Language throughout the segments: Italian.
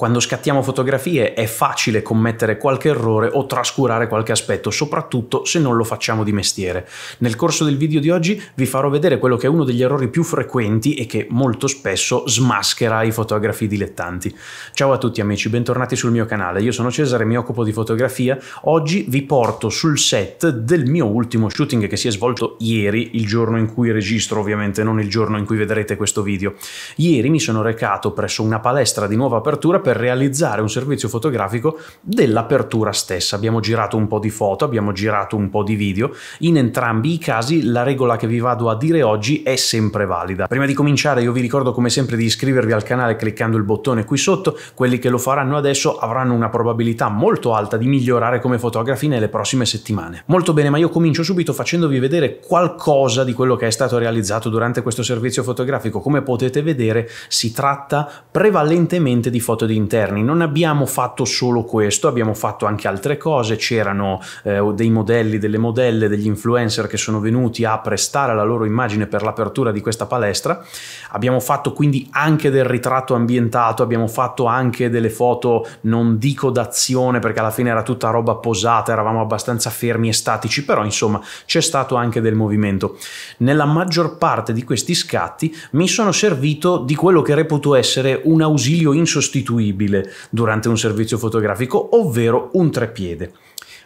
Quando scattiamo fotografie è facile commettere qualche errore o trascurare qualche aspetto, soprattutto se non lo facciamo di mestiere. Nel corso del video di oggi vi farò vedere quello che è uno degli errori più frequenti e che molto spesso smaschera i fotografi dilettanti. Ciao a tutti amici, bentornati sul mio canale. Io sono Cesare, mi occupo di fotografia. Oggi vi porto sul set del mio ultimo shooting che si è svolto ieri, il giorno in cui registro ovviamente, non il giorno in cui vedrete questo video. Ieri mi sono recato presso una palestra di nuova apertura per per realizzare un servizio fotografico dell'apertura stessa. Abbiamo girato un po' di foto, abbiamo girato un po' di video. In entrambi i casi la regola che vi vado a dire oggi è sempre valida. Prima di cominciare io vi ricordo come sempre di iscrivervi al canale cliccando il bottone qui sotto. Quelli che lo faranno adesso avranno una probabilità molto alta di migliorare come fotografi nelle prossime settimane. Molto bene, ma io comincio subito facendovi vedere qualcosa di quello che è stato realizzato durante questo servizio fotografico. Come potete vedere si tratta prevalentemente di foto di interni. Non abbiamo fatto solo questo, abbiamo fatto anche altre cose, c'erano eh, dei modelli, delle modelle, degli influencer che sono venuti a prestare la loro immagine per l'apertura di questa palestra. Abbiamo fatto quindi anche del ritratto ambientato, abbiamo fatto anche delle foto, non dico d'azione perché alla fine era tutta roba posata, eravamo abbastanza fermi e statici, però insomma c'è stato anche del movimento. Nella maggior parte di questi scatti mi sono servito di quello che reputo essere un ausilio insostituibile sostituibile durante un servizio fotografico, ovvero un trepiede.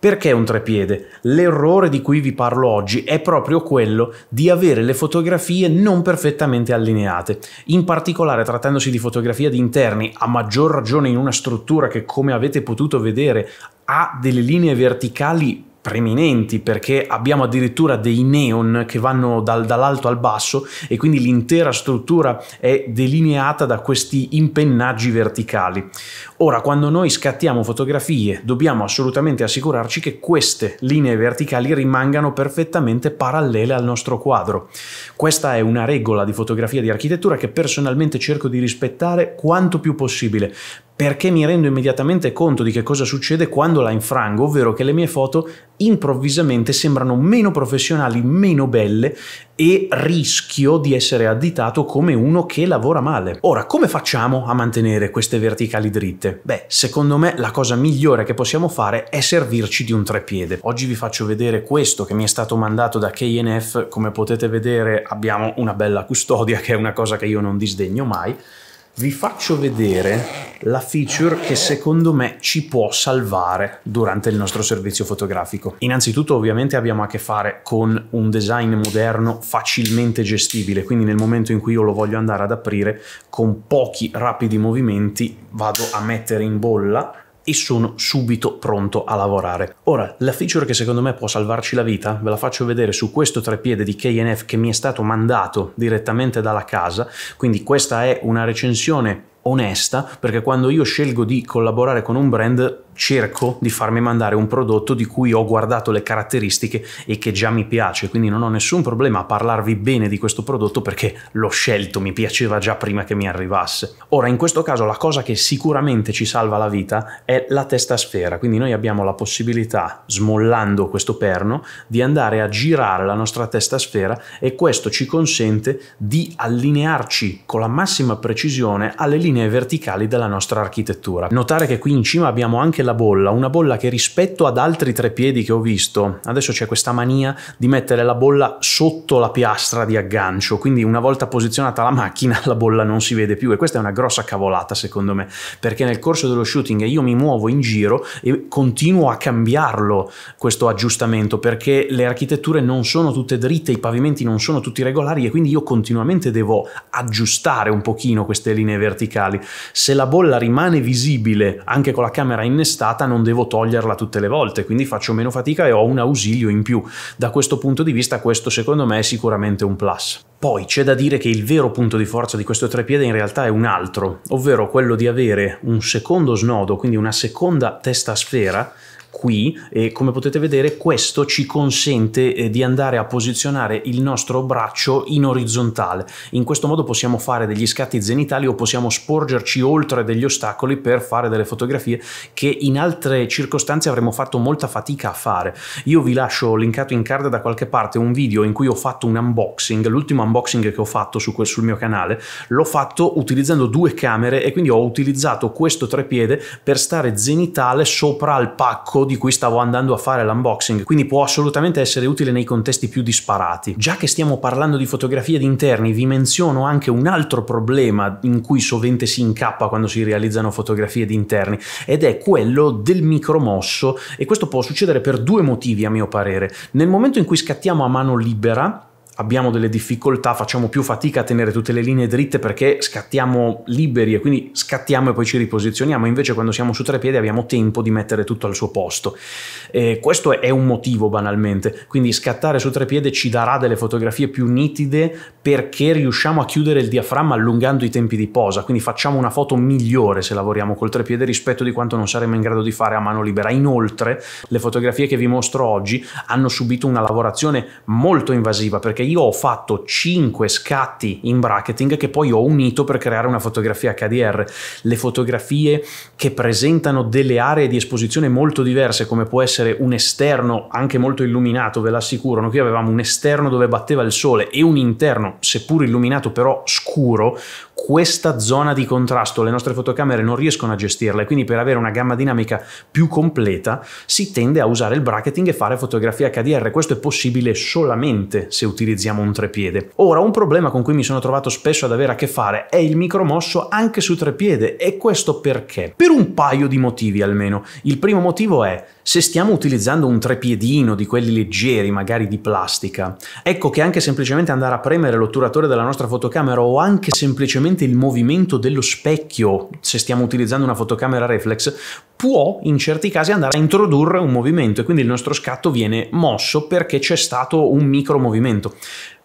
Perché un trepiede? L'errore di cui vi parlo oggi è proprio quello di avere le fotografie non perfettamente allineate. In particolare trattandosi di fotografia di interni, a maggior ragione in una struttura che come avete potuto vedere ha delle linee verticali preminenti perché abbiamo addirittura dei neon che vanno dal, dall'alto al basso e quindi l'intera struttura è delineata da questi impennaggi verticali. Ora, quando noi scattiamo fotografie, dobbiamo assolutamente assicurarci che queste linee verticali rimangano perfettamente parallele al nostro quadro. Questa è una regola di fotografia di architettura che personalmente cerco di rispettare quanto più possibile, perché mi rendo immediatamente conto di che cosa succede quando la infrango, ovvero che le mie foto improvvisamente sembrano meno professionali, meno belle e rischio di essere additato come uno che lavora male. Ora, come facciamo a mantenere queste verticali dritte? Beh, secondo me la cosa migliore che possiamo fare è servirci di un trepiede. Oggi vi faccio vedere questo che mi è stato mandato da KNF, come potete vedere abbiamo una bella custodia che è una cosa che io non disdegno mai vi faccio vedere la feature che secondo me ci può salvare durante il nostro servizio fotografico. Innanzitutto ovviamente abbiamo a che fare con un design moderno facilmente gestibile, quindi nel momento in cui io lo voglio andare ad aprire con pochi rapidi movimenti vado a mettere in bolla e sono subito pronto a lavorare. Ora, la feature che secondo me può salvarci la vita, ve la faccio vedere su questo trepiede di KNF che mi è stato mandato direttamente dalla casa, quindi questa è una recensione onesta perché quando io scelgo di collaborare con un brand cerco di farmi mandare un prodotto di cui ho guardato le caratteristiche e che già mi piace, quindi non ho nessun problema a parlarvi bene di questo prodotto perché l'ho scelto, mi piaceva già prima che mi arrivasse. Ora, in questo caso la cosa che sicuramente ci salva la vita è la testa sfera, quindi noi abbiamo la possibilità, smollando questo perno, di andare a girare la nostra testa sfera e questo ci consente di allinearci con la massima precisione alle linee verticali della nostra architettura. Notare che qui in cima abbiamo anche la bolla, una bolla che rispetto ad altri tre piedi che ho visto, adesso c'è questa mania di mettere la bolla sotto la piastra di aggancio, quindi una volta posizionata la macchina la bolla non si vede più e questa è una grossa cavolata secondo me, perché nel corso dello shooting io mi muovo in giro e continuo a cambiarlo questo aggiustamento perché le architetture non sono tutte dritte, i pavimenti non sono tutti regolari e quindi io continuamente devo aggiustare un pochino queste linee verticali. Se la bolla rimane visibile anche con la camera innestata testata non devo toglierla tutte le volte, quindi faccio meno fatica e ho un ausilio in più. Da questo punto di vista questo secondo me è sicuramente un plus. Poi c'è da dire che il vero punto di forza di questo trepiede in realtà è un altro, ovvero quello di avere un secondo snodo, quindi una seconda testa sfera qui e come potete vedere questo ci consente eh, di andare a posizionare il nostro braccio in orizzontale. In questo modo possiamo fare degli scatti zenitali o possiamo sporgerci oltre degli ostacoli per fare delle fotografie che in altre circostanze avremmo fatto molta fatica a fare. Io vi lascio linkato in card da qualche parte un video in cui ho fatto un unboxing, l'ultimo unboxing che ho fatto su, sul mio canale, l'ho fatto utilizzando due camere e quindi ho utilizzato questo trepiede per stare zenitale sopra al pacco di cui stavo andando a fare l'unboxing, quindi può assolutamente essere utile nei contesti più disparati. Già che stiamo parlando di fotografie di interni, vi menziono anche un altro problema in cui sovente si incappa quando si realizzano fotografie di interni ed è quello del micromosso e questo può succedere per due motivi a mio parere. Nel momento in cui scattiamo a mano libera, abbiamo delle difficoltà, facciamo più fatica a tenere tutte le linee dritte perché scattiamo liberi e quindi scattiamo e poi ci riposizioniamo, invece quando siamo su tre piedi abbiamo tempo di mettere tutto al suo posto. E questo è un motivo banalmente, quindi scattare su tre piedi ci darà delle fotografie più nitide perché riusciamo a chiudere il diaframma allungando i tempi di posa, quindi facciamo una foto migliore se lavoriamo col trepiede rispetto di quanto non saremmo in grado di fare a mano libera. Inoltre le fotografie che vi mostro oggi hanno subito una lavorazione molto invasiva perché io ho fatto 5 scatti in bracketing che poi ho unito per creare una fotografia HDR. Le fotografie che presentano delle aree di esposizione molto diverse, come può essere un esterno anche molto illuminato, ve l'assicuro. Qui avevamo un esterno dove batteva il sole e un interno, seppur illuminato però scuro, questa zona di contrasto le nostre fotocamere non riescono a gestirla e quindi per avere una gamma dinamica più completa si tende a usare il bracketing e fare fotografia HDR. Questo è possibile solamente se utilizziamo un trepiede. Ora, un problema con cui mi sono trovato spesso ad avere a che fare è il micromosso anche su trepiede e questo perché? Per un paio di motivi almeno. Il primo motivo è se stiamo utilizzando un trepiedino di quelli leggeri, magari di plastica, ecco che anche semplicemente andare a premere l'otturatore della nostra fotocamera o anche semplicemente il movimento dello specchio, se stiamo utilizzando una fotocamera reflex, può in certi casi andare a introdurre un movimento e quindi il nostro scatto viene mosso perché c'è stato un micro movimento.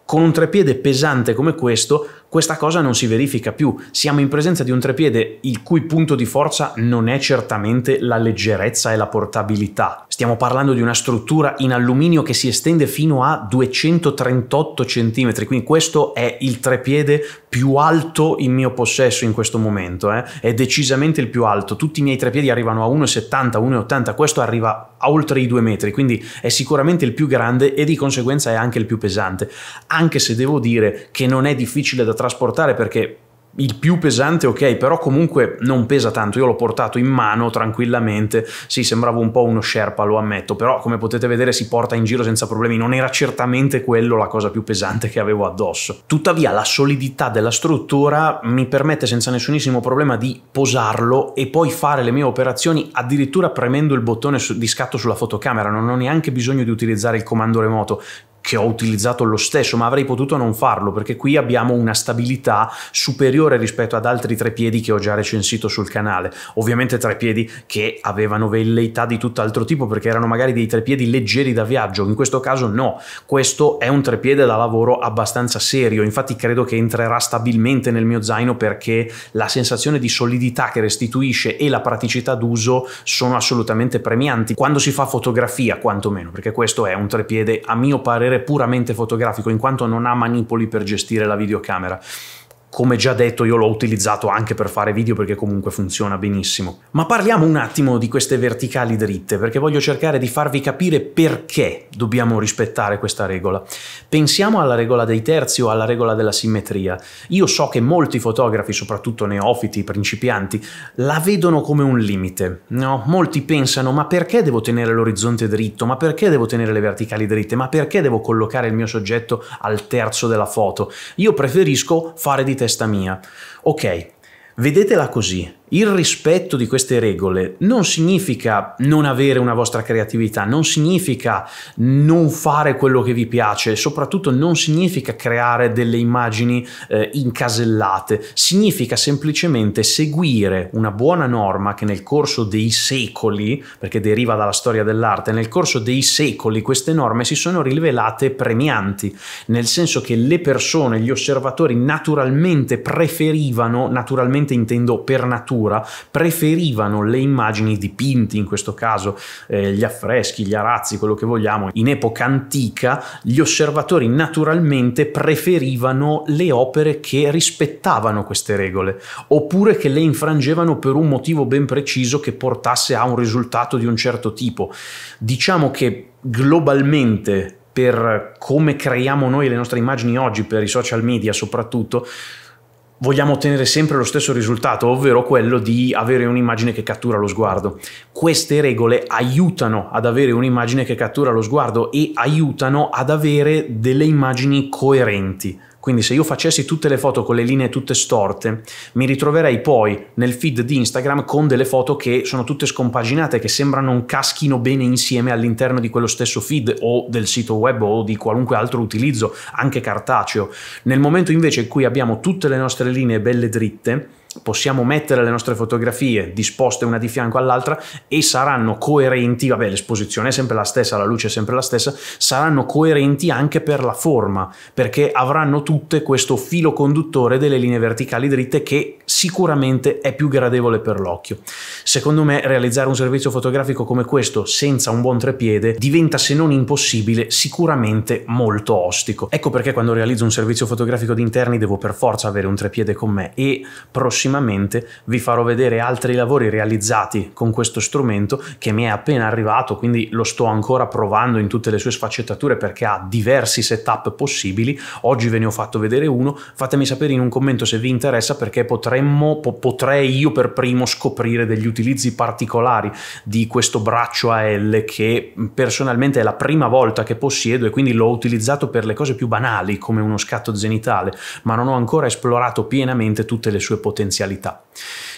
Con un trepiede pesante come questo, questa cosa non si verifica più. Siamo in presenza di un trepiede il cui punto di forza non è certamente la leggerezza e la portabilità. Stiamo parlando di una struttura in alluminio che si estende fino a 238 cm, quindi questo è il trepiede più alto in mio possesso in questo momento, eh? è decisamente il più alto. Tutti i miei trepiedi arrivano a 1,70, 1,80, questo arriva a oltre i 2 metri, quindi è sicuramente il più grande e di conseguenza è anche il più pesante anche se devo dire che non è difficile da trasportare perché il più pesante ok, però comunque non pesa tanto, io l'ho portato in mano tranquillamente, sì sembrava un po' uno Sherpa lo ammetto, però come potete vedere si porta in giro senza problemi, non era certamente quello la cosa più pesante che avevo addosso. Tuttavia la solidità della struttura mi permette senza nessunissimo problema di posarlo e poi fare le mie operazioni addirittura premendo il bottone di scatto sulla fotocamera, non ho neanche bisogno di utilizzare il comando remoto, che ho utilizzato lo stesso, ma avrei potuto non farlo perché qui abbiamo una stabilità superiore rispetto ad altri tre piedi che ho già recensito sul canale. Ovviamente tre piedi che avevano velleità di tutt'altro tipo perché erano magari dei tre piedi leggeri da viaggio, in questo caso no, questo è un trepiede da lavoro abbastanza serio, infatti credo che entrerà stabilmente nel mio zaino perché la sensazione di solidità che restituisce e la praticità d'uso sono assolutamente premianti. Quando si fa fotografia quantomeno, perché questo è un trepiede a mio parere puramente fotografico in quanto non ha manipoli per gestire la videocamera come già detto io l'ho utilizzato anche per fare video perché comunque funziona benissimo. Ma parliamo un attimo di queste verticali dritte perché voglio cercare di farvi capire perché dobbiamo rispettare questa regola. Pensiamo alla regola dei terzi o alla regola della simmetria. Io so che molti fotografi, soprattutto neofiti, principianti, la vedono come un limite. No? Molti pensano ma perché devo tenere l'orizzonte dritto? Ma perché devo tenere le verticali dritte? Ma perché devo collocare il mio soggetto al terzo della foto? Io preferisco fare di te testa mia. Ok, vedetela così. Il rispetto di queste regole non significa non avere una vostra creatività, non significa non fare quello che vi piace, soprattutto non significa creare delle immagini eh, incasellate, significa semplicemente seguire una buona norma che nel corso dei secoli, perché deriva dalla storia dell'arte, nel corso dei secoli queste norme si sono rivelate premianti, nel senso che le persone, gli osservatori naturalmente preferivano, naturalmente intendo per natura, cattura preferivano le immagini dipinti, in questo caso eh, gli affreschi, gli arazzi, quello che vogliamo. In epoca antica gli osservatori naturalmente preferivano le opere che rispettavano queste regole, oppure che le infrangevano per un motivo ben preciso che portasse a un risultato di un certo tipo. Diciamo che globalmente per come creiamo noi le nostre immagini oggi, per i social media soprattutto, vogliamo ottenere sempre lo stesso risultato, ovvero quello di avere un'immagine che cattura lo sguardo. Queste regole aiutano ad avere un'immagine che cattura lo sguardo e aiutano ad avere delle immagini coerenti. Quindi se io facessi tutte le foto con le linee tutte storte, mi ritroverei poi nel feed di Instagram con delle foto che sono tutte scompaginate, che sembrano non caschino bene insieme all'interno di quello stesso feed o del sito web o di qualunque altro utilizzo, anche cartaceo. Nel momento invece in cui abbiamo tutte le nostre linee belle dritte, possiamo mettere le nostre fotografie disposte una di fianco all'altra e saranno coerenti, vabbè l'esposizione è sempre la stessa, la luce è sempre la stessa, saranno coerenti anche per la forma, perché avranno tutte questo filo conduttore delle linee verticali dritte che sicuramente è più gradevole per l'occhio. Secondo me realizzare un servizio fotografico come questo senza un buon trepiede diventa se non impossibile sicuramente molto ostico. Ecco perché quando realizzo un servizio fotografico di interni devo per forza avere un trepiede con me e prossimamente prossimamente vi farò vedere altri lavori realizzati con questo strumento che mi è appena arrivato, quindi lo sto ancora provando in tutte le sue sfaccettature perché ha diversi setup possibili. Oggi ve ne ho fatto vedere uno, fatemi sapere in un commento se vi interessa perché potremmo, po potrei io per primo scoprire degli utilizzi particolari di questo braccio AL che personalmente è la prima volta che possiedo e quindi l'ho utilizzato per le cose più banali come uno scatto zenitale, ma non ho ancora esplorato pienamente tutte le sue potenzialità potenzialità.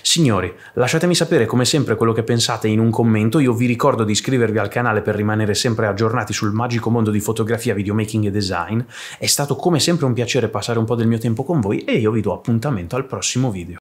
Signori, lasciatemi sapere come sempre quello che pensate in un commento, io vi ricordo di iscrivervi al canale per rimanere sempre aggiornati sul magico mondo di fotografia, videomaking e design, è stato come sempre un piacere passare un po' del mio tempo con voi e io vi do appuntamento al prossimo video.